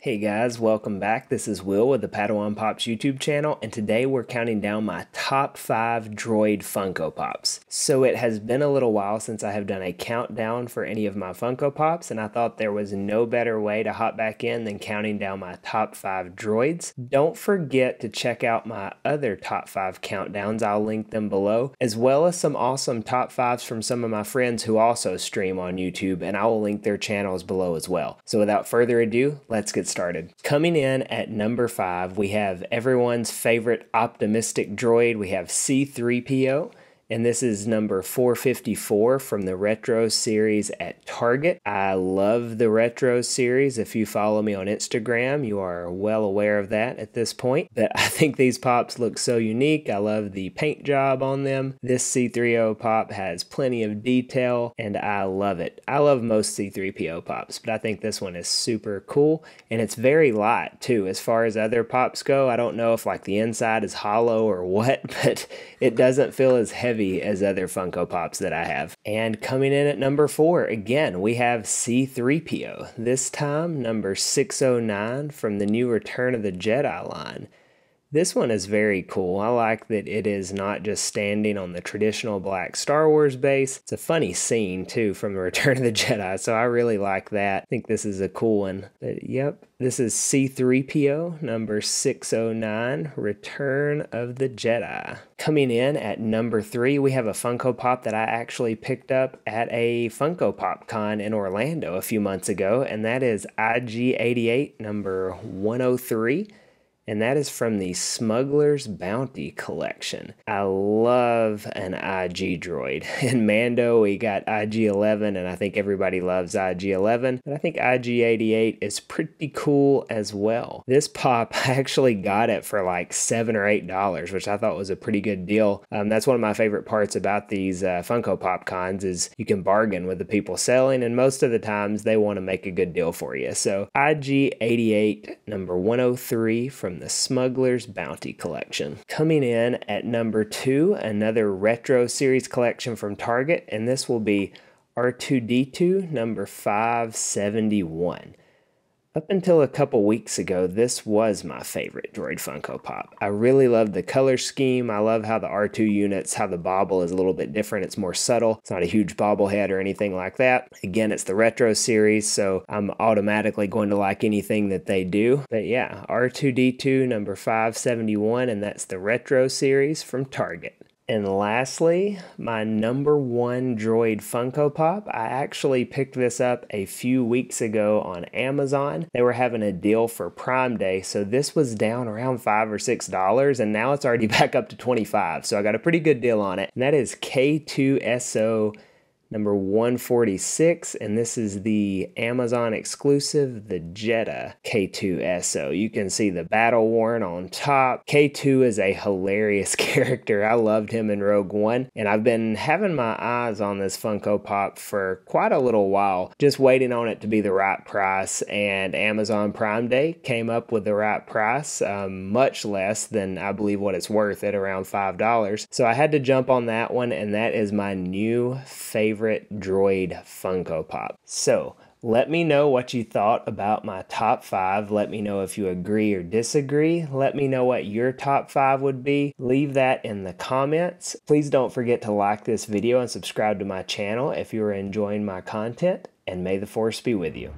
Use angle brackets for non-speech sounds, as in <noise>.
Hey guys, welcome back. This is Will with the Padawan Pops YouTube channel, and today we're counting down my top 5 Droid Funko Pops. So it has been a little while since I have done a countdown for any of my Funko Pops, and I thought there was no better way to hop back in than counting down my top 5 droids. Don't forget to check out my other top 5 countdowns, I'll link them below, as well as some awesome top 5s from some of my friends who also stream on YouTube, and I will link their channels below as well. So without further ado, let's get started. Coming in at number five, we have everyone's favorite optimistic droid. We have C3PO and this is number 454 from the Retro series at Target. I love the Retro series. If you follow me on Instagram, you are well aware of that at this point. But I think these pops look so unique. I love the paint job on them. This C3PO pop has plenty of detail and I love it. I love most C3PO pops, but I think this one is super cool and it's very light too. As far as other pops go, I don't know if like the inside is hollow or what, <laughs> but it doesn't feel as heavy heavy as other Funko Pops that I have. And coming in at number four, again, we have C3PO. This time, number 609 from the new Return of the Jedi line. This one is very cool. I like that it is not just standing on the traditional black Star Wars base. It's a funny scene too from the <laughs> Return of the Jedi, so I really like that. I think this is a cool one. But yep, this is C3PO number 609, Return of the Jedi. Coming in at number three, we have a Funko Pop that I actually picked up at a Funko Pop Con in Orlando a few months ago, and that is IG88 number 103 and that is from the Smuggler's Bounty collection. I love an IG droid. <laughs> In Mando, we got IG 11, and I think everybody loves IG 11, but I think IG 88 is pretty cool as well. This pop, <laughs> I actually got it for like seven or eight dollars, which I thought was a pretty good deal. Um, that's one of my favorite parts about these uh, Funko Pop cons is you can bargain with the people selling, and most of the times they want to make a good deal for you. So IG 88 number 103 from the Smuggler's Bounty Collection. Coming in at number two, another retro series collection from Target, and this will be R2D2 number 571. Up until a couple weeks ago, this was my favorite Droid Funko Pop. I really love the color scheme. I love how the R2 units, how the bobble is a little bit different. It's more subtle. It's not a huge bobblehead or anything like that. Again, it's the retro series, so I'm automatically going to like anything that they do. But yeah, R2D2 number 571, and that's the retro series from Target. And lastly, my number one droid Funko Pop. I actually picked this up a few weeks ago on Amazon. They were having a deal for Prime Day, so this was down around five or six dollars, and now it's already <laughs> back up to 25. So I got a pretty good deal on it. And that is K2SO number 146, and this is the Amazon exclusive, the Jedha K2SO. You can see the battle worn on top. K2 is a hilarious <laughs> character. I loved him in Rogue One, and I've been having my eyes on this Funko Pop for quite a little while, just waiting on it to be the right price. And Amazon Prime Day came up with the right price, um, much less than I believe what it's worth at around $5. So I had to jump on that one, and that is my new favorite favorite droid Funko Pop. So, let me know what you thought about my top five. Let me know if you agree or disagree. Let me know what your top five would be. Leave that in the comments. Please don't forget to like this video and subscribe to my channel if you are enjoying my content. And may the force be with you.